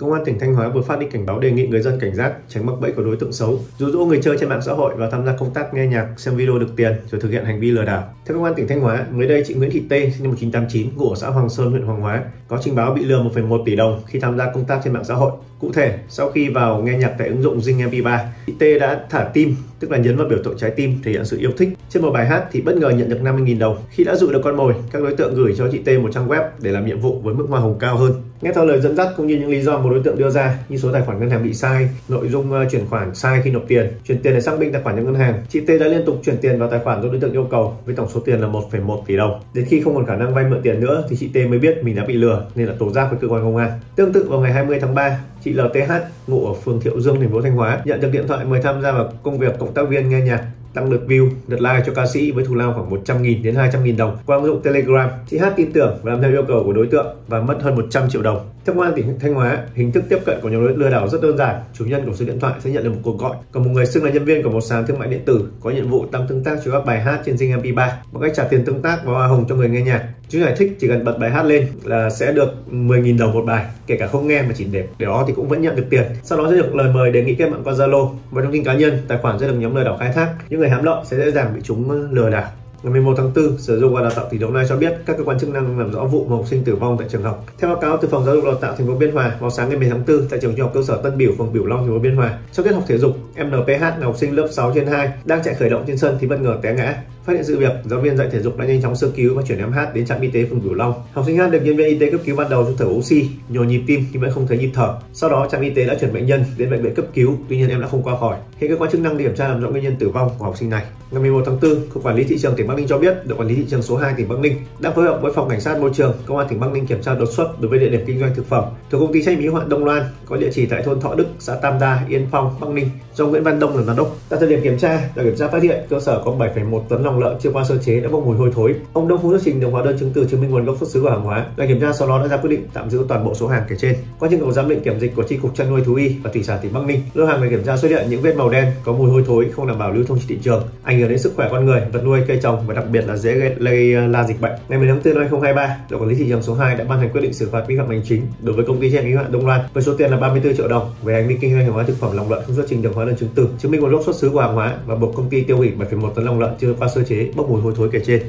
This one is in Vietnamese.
Công an tỉnh Thanh Hóa vừa phát đi cảnh báo đề nghị người dân cảnh giác tránh mắc bẫy của đối tượng xấu, dụ dỗ người chơi trên mạng xã hội và tham gia công tác nghe nhạc, xem video được tiền rồi thực hiện hành vi lừa đảo. Theo công an tỉnh Thanh Hóa, mới đây chị Nguyễn Thị Tê sinh năm 1989 ngụ ở xã Hoàng Sơn, huyện Hoàng Hóa có trình báo bị lừa 1,1 tỷ đồng khi tham gia công tác trên mạng xã hội. Cụ thể, sau khi vào nghe nhạc tại ứng dụng Zing MP3, chị Tê đã thả tim, tức là nhấn vào biểu tượng trái tim thể hiện sự yêu thích. Trên một bài hát thì bất ngờ nhận được 50.000 đồng. Khi đã dụ được con mồi, các đối tượng gửi cho chị T một trang web để làm nhiệm vụ với mức hoa hồng cao hơn. Nghe theo lời dẫn dắt cũng như những lý do một đối tượng đưa ra như số tài khoản ngân hàng bị sai, nội dung uh, chuyển khoản sai khi nộp tiền, chuyển tiền để xác minh tài khoản trong ngân hàng. Chị T đã liên tục chuyển tiền vào tài khoản do đối tượng yêu cầu với tổng số tiền là 1,1 tỷ đồng. Đến khi không còn khả năng vay mượn tiền nữa thì chị T mới biết mình đã bị lừa nên là tố giác với cơ quan công an. Tương tự vào ngày 20 tháng 3, chị LTH ngụ ở phường Thiệu Dương, thành phố Thanh Hóa. Nhận được điện thoại, mời tham gia vào công việc cộng tác viên nghe nhạc tăng lượt view, lượt like cho ca sĩ với thù lao khoảng 100.000 đến 200.000 đồng qua ứng dụng Telegram. Chị Hát tin tưởng và làm theo yêu cầu của đối tượng và mất hơn 100 triệu đồng. Theo công an tỉnh Thanh Hóa, hình thức tiếp cận của nhóm đối lừa đảo rất đơn giản. Chủ nhân của số điện thoại sẽ nhận được một cuộc gọi, còn một người xưng là nhân viên của một sàn thương mại điện tử có nhiệm vụ tăng tương tác cho các bài hát trên Zing MP3 bằng cách trả tiền tương tác và hoa hồng cho người nghe nhạc. Chú giải thích chỉ cần bật bài hát lên là sẽ được 10.000 đồng một bài, kể cả không nghe mà chỉ để để đó thì cũng vẫn nhận được tiền. Sau đó sẽ được lời mời đề nghị kết bạn qua Zalo và thông tin cá nhân, tài khoản sẽ được nhóm lừa đảo khai thác. Những người hám lợi sẽ dễ dàng bị chúng lừa đảo. Ngày 11 tháng 4, Sở Giáo dục và Đào tạo tỉnh Đồng Nai cho biết các cơ quan chức năng làm rõ vụ một học sinh tử vong tại trường học. Theo báo cáo từ phòng giáo dục đào tạo thành phố Biên Hòa, vào sáng ngày 10 tháng 4 tại trường trung học cơ sở Tân Biểu, phường Biểu Long, thành phố Biên Hòa, trong tiết học thể dục, em NPH là học sinh lớp 6 trên 2 đang chạy khởi động trên sân thì bất ngờ té ngã. Phát hiện sự việc, giáo viên dạy thể dục đã nhanh chóng sơ cứu và chuyển em H đến trạm y tế phường Biểu Long. Học sinh H được nhân viên y tế cấp cứu ban đầu cho thở oxy, nhồi nhịp tim nhưng vẫn không thấy nhịp thở. Sau đó trạm y tế đã chuyển bệnh nhân đến bệnh viện cấp cứu, tuy nhiên em đã không qua khỏi. Hiện cơ quan chức năng kiểm tra làm rõ nguyên nhân tử vong của học sinh này. Ngày 11 tháng 4, cục quản lý thị trường tỉnh Bắc Ninh cho biết, đội quản lý thị trường số 2 tỉnh Bắc Ninh đang phối hợp với phòng cảnh sát môi trường, công an tỉnh Bắc Ninh kiểm tra đột xuất đối với địa điểm kinh doanh thực phẩm thuộc công ty trách nhiệm hữu hạn Đông Loan có địa chỉ tại thôn Thọ Đức, xã Tam Đa, Yên Phong, Bắc Ninh do Nguyễn Văn Đông làm giám đốc. Tại thời điểm kiểm tra, đội kiểm tra phát hiện cơ sở có 7,1 tấn lòng lợn chưa qua sơ chế đã bốc mùi hôi thối. Ông Đông không xuất trình được hóa đơn chứng từ chứng minh nguồn gốc xuất xứ của hàng hóa. Đoàn kiểm tra sau đó đã ra quyết định tạm giữ toàn bộ số hàng kể trên. Qua trưng cầu giám định kiểm dịch của chi cục chăn nuôi thú y và thủy sản tỉnh Bắc Ninh, lô hàng được kiểm tra xuất hiện những vết màu đen có mùi hôi thối không đảm bảo lưu thông trên thị trường, ảnh hưởng đến sức khỏe con người, vật nuôi, cây trồng Vâng, và đặc biệt là dễ gây lây ờ, lan dịch bệnh. Ngày 10 tháng 4 năm 2023, đội quản lý thị trường số 2 đã ban hành quyết định xử phạt vi phạm hành chính đối với công ty trách nhiệm hữu hạn Đông Loan với số tiền là 34 triệu đồng về hành vi kinh doanh hàng hóa thực phẩm lòng lợn không xuất trình được hóa đơn chứng từ chứng minh nguồn gốc xuất xứ của hàng hóa và buộc công ty tiêu hủy 7,1 tấn lòng lợn chưa qua sơ chế bốc mùi hôi thối kể trên.